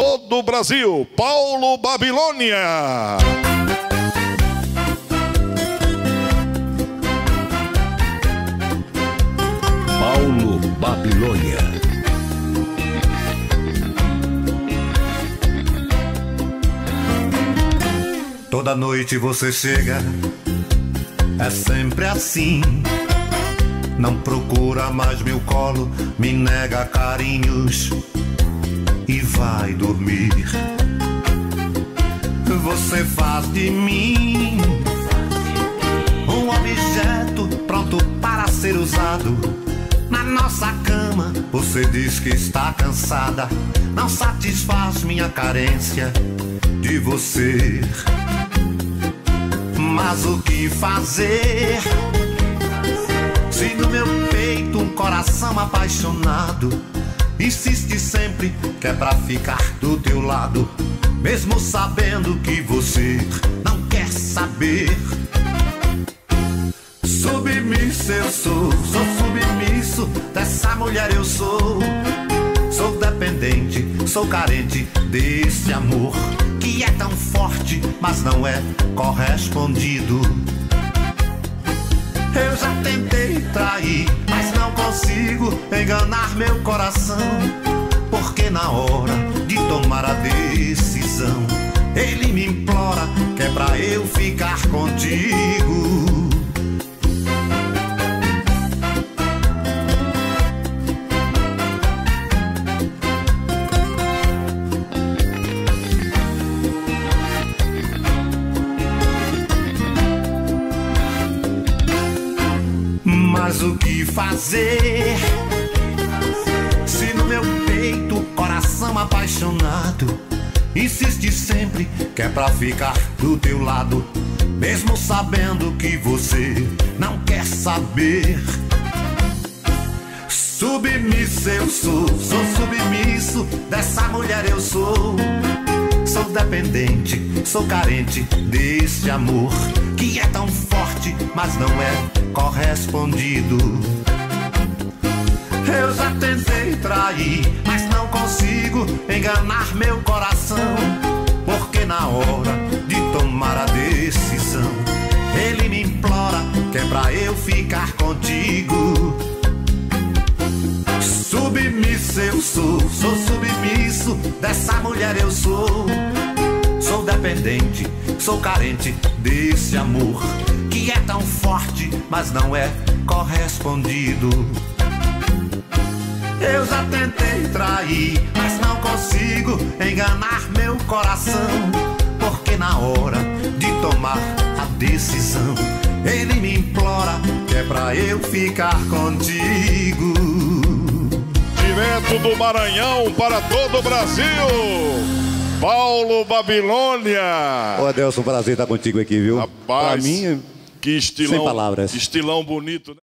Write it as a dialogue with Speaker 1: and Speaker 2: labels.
Speaker 1: todo o Brasil, Paulo Babilônia.
Speaker 2: Paulo Babilônia.
Speaker 3: Toda noite você chega, é sempre assim. Não procura mais meu colo, me nega carinhos e vai dormir. Você faz de mim um objeto pronto para ser usado. Na nossa cama, você diz que está cansada, não satisfaz minha carência de você. Mas o que fazer? Se no meu peito um coração apaixonado insiste sempre que é pra ficar do teu lado, mesmo sabendo que você não quer saber. Submisso eu sou, sou submisso dessa mulher eu sou. Sou dependente, sou carente desse amor que é tão forte, mas não é correspondido. Eu já tentei consigo enganar meu coração. Porque na hora de tomar a decisão, ele me implora que é pra eu ficar contigo. Mas o que fazer? Se no meu peito, coração apaixonado, insiste sempre que é pra ficar do teu lado, mesmo sabendo que você não quer saber. Submisso eu sou, sou submisso dessa mulher eu sou. Sou dependente, sou carente desse amor que é tão forte, mas não é correspondido. Eu já tentei trair, mas não consigo enganar meu coração. Porque na hora de tomar a decisão, ele me implora que é pra eu ficar contigo. Submisso eu sou, dependente, sou carente desse amor que é tão forte, mas não é correspondido. Eu já tentei trair, mas não consigo enganar meu coração. Porque na hora de tomar a decisão, ele me implora que é pra eu ficar contigo.
Speaker 1: Direto do Maranhão para todo o Brasil, Paulo Babilônia.
Speaker 4: Ô Adelson, prazer estar contigo aqui, viu?
Speaker 1: Rapaz,
Speaker 4: Pra mim,
Speaker 1: que estilão,
Speaker 4: sem palavras.
Speaker 1: estilão bonito. né?